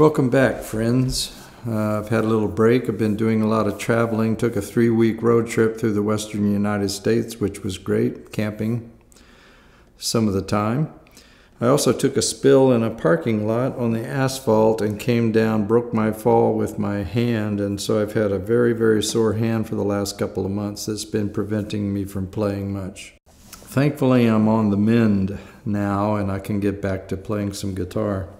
Welcome back, friends. Uh, I've had a little break. I've been doing a lot of traveling. Took a three week road trip through the western United States, which was great, camping some of the time. I also took a spill in a parking lot on the asphalt and came down, broke my fall with my hand, and so I've had a very, very sore hand for the last couple of months that's been preventing me from playing much. Thankfully, I'm on the mend now and I can get back to playing some guitar.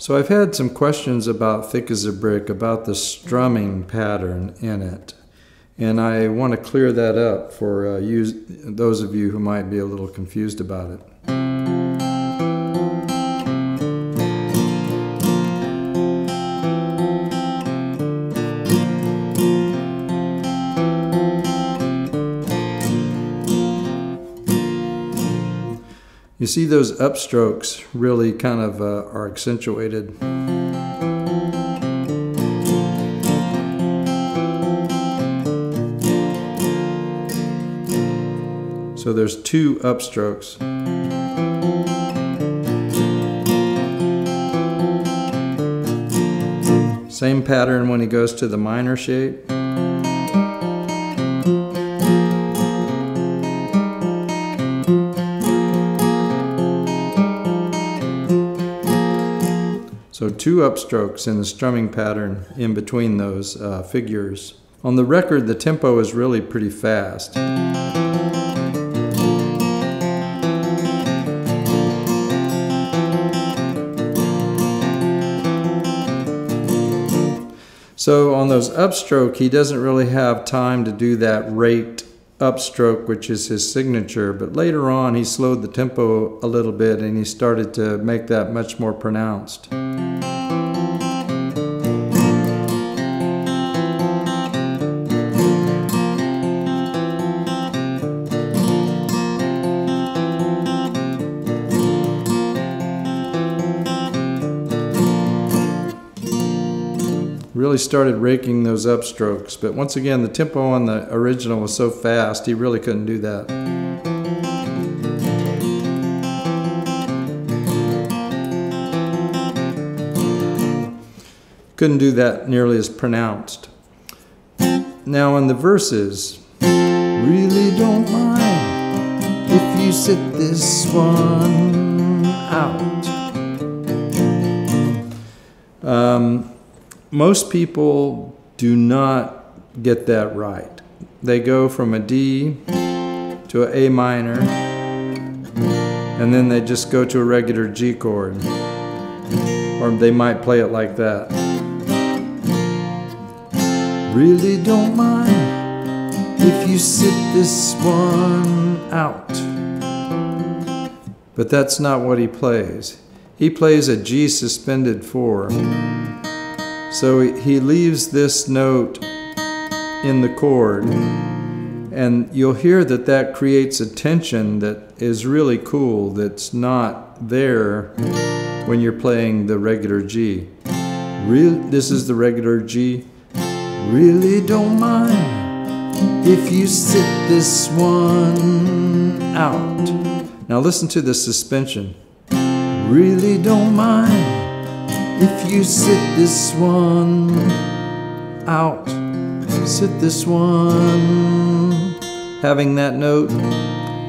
So I've had some questions about Thick as a Brick, about the strumming pattern in it. And I want to clear that up for uh, those of you who might be a little confused about it. You see those upstrokes really kind of uh, are accentuated. So there's two upstrokes. Same pattern when he goes to the minor shape. So two upstrokes in the strumming pattern in between those uh, figures. On the record, the tempo is really pretty fast. So on those upstroke, he doesn't really have time to do that rake upstroke, which is his signature. But later on, he slowed the tempo a little bit and he started to make that much more pronounced. Really started raking those upstrokes. But once again, the tempo on the original was so fast, he really couldn't do that. Couldn't do that nearly as pronounced. Now in the verses, really don't mind if you sit this one out. Um, most people do not get that right. They go from a D to an A minor, and then they just go to a regular G chord. Or they might play it like that. Really don't mind if you sit this one out. But that's not what he plays. He plays a G suspended 4. So he leaves this note in the chord, and you'll hear that that creates a tension that is really cool that's not there when you're playing the regular G. Real, this is the regular G. Really don't mind if you sit this one out. Now listen to the suspension. Really don't mind if you sit this one out, sit this one. Having that note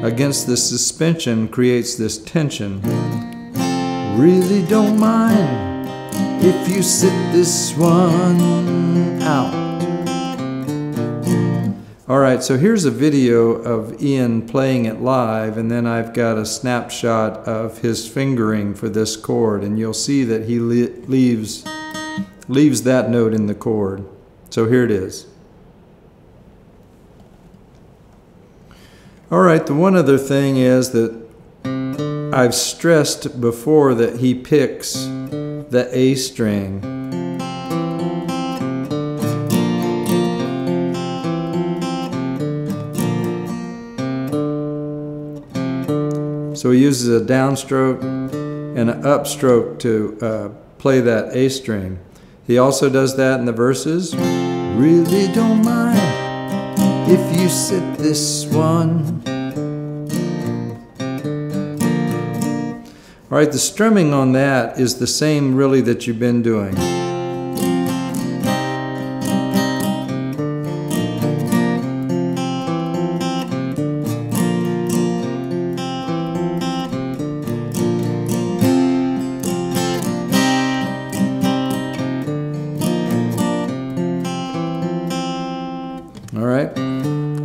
against the suspension creates this tension. Really don't mind if you sit this one out. All right, so here's a video of Ian playing it live, and then I've got a snapshot of his fingering for this chord, and you'll see that he leaves, leaves that note in the chord. So here it is. All right, the one other thing is that I've stressed before that he picks the A string So he uses a downstroke and an upstroke to uh, play that A string. He also does that in the verses. Really don't mind if you sit this one. All right, the strumming on that is the same really that you've been doing.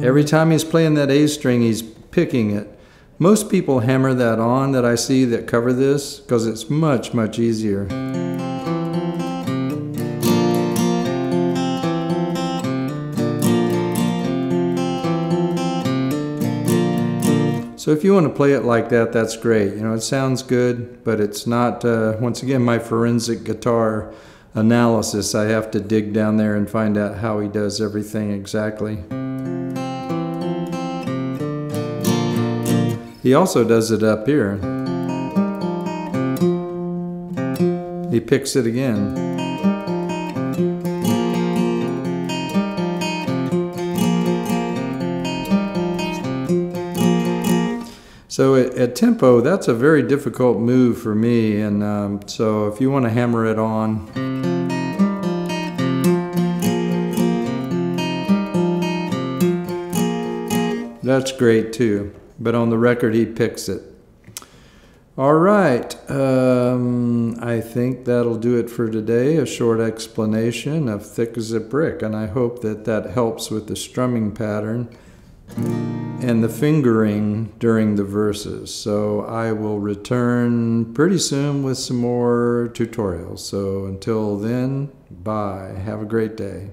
Every time he's playing that A string, he's picking it. Most people hammer that on that I see that cover this because it's much, much easier. So if you want to play it like that, that's great. You know, it sounds good, but it's not, uh, once again, my forensic guitar analysis. I have to dig down there and find out how he does everything exactly. He also does it up here. He picks it again. So at, at, tempo, that's a very difficult move for me, and um, so if you want to hammer it on, that's great too. But on the record, he picks it. All right, um, I think that'll do it for today. A short explanation of Thick as a Brick, and I hope that that helps with the strumming pattern and the fingering during the verses. So I will return pretty soon with some more tutorials. So until then, bye. Have a great day.